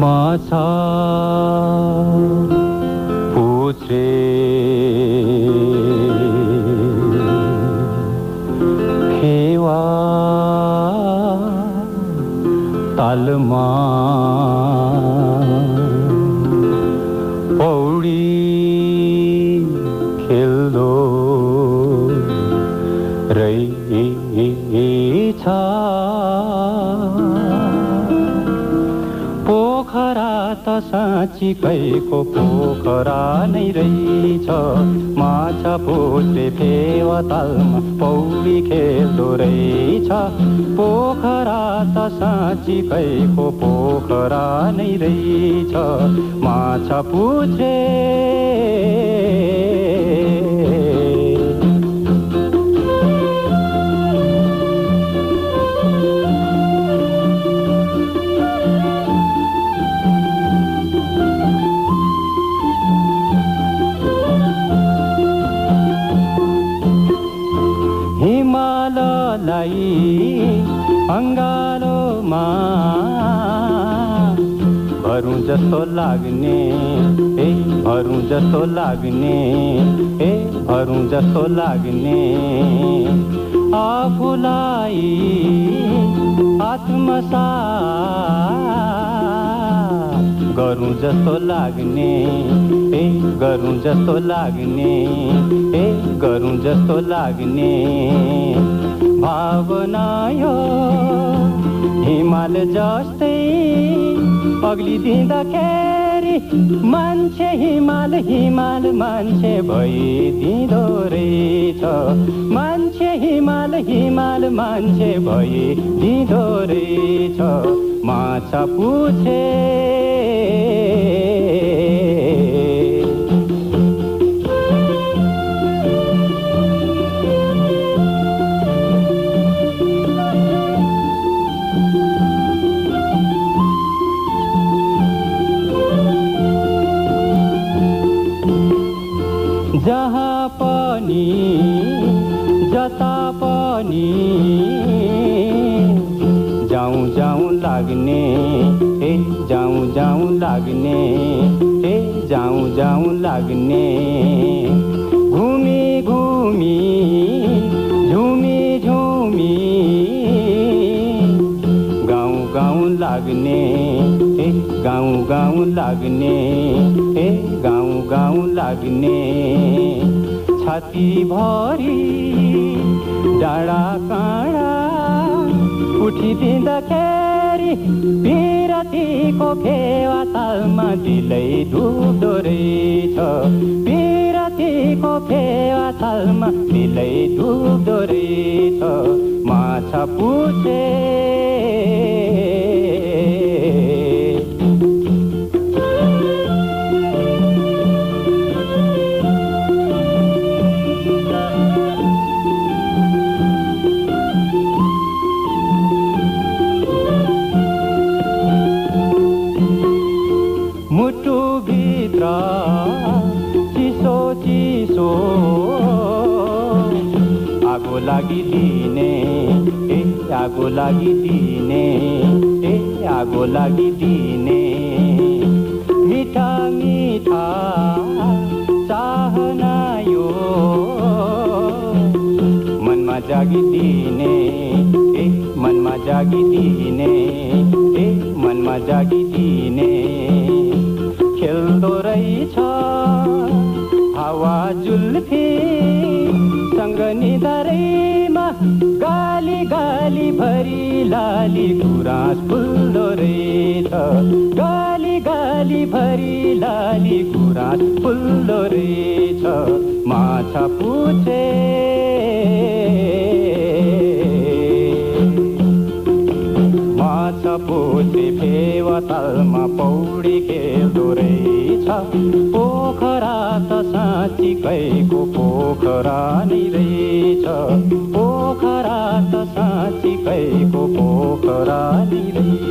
माछा पुछे फेवा तालमा पोखरा त साँच्चीकैको पोखरा नै रहेछ। माछा पुछ्रे फेवतालमा पौडी खेल्दो रहेछ। पोखरा त साँच्चीकैको पोखरा नै रहेछ। माछा पुछे। अङ्गालोमा भरौँ जस्तो लाग्ने ए भरौँ जस्तो लाग्ने ए भरौँ जस्तो लाग्ने। आफूलाई आत्मसा गरौँ जस्तो लाग्ने ए गरौँ जस्तो लाग्ने ए गरौँ जस्तो लाग्ने। भावना यो हिमाल जस्तै अग्लिदिँदाखेरि मान्छे हिमाल हिमाल मान्छे भइदिँदो रहेछ। मान्छे हिमाल हिमाल मान्छे भइदिँदो रहेछ। माछा पुछे पानी जाऊँ जाऊँ लागने, हे जाऊँ जाऊँ लागने, हे जाऊँ जाऊँ लागने। घूमी घूमी, झूमी झूमी। गाऊं गाऊं लागने, हे गाऊं गाऊं लागने, हे गाऊं गाऊं लागने। छातीभरि डाँडा काँडा उठिदिँदाखेरि पिरतीको फेवा तालमा दिलै डुब्दो रहेछ पिरतीको फेवा तालमा दिलै डुब्दो रहेछ माछा पुछे चिसो आगो लागिदिने ए आगो लागिदिने ए आगो लागिदिने मिठा मिठा चाहना यो। मनमा जागिदिने ए मनमा जागिदिने ए मनमा जागिदिने खेल्दो रहेछ। हावा जुल्फी सँग निधारैमा गाली गाली भरी लाली गुराँस फुल्दो रहेछ गाली गाली भरी लाली गुराँस फुल्दो रहेछ माछा पुछे पोखरा त साँच्चीकैको पोखरा नै रहेछ। पोखरा त साँच्चीकैको पोखरा नै रहेछ।